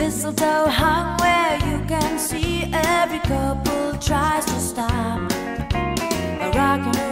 mistletoe hung where you can see every couple tries to stop. A rocking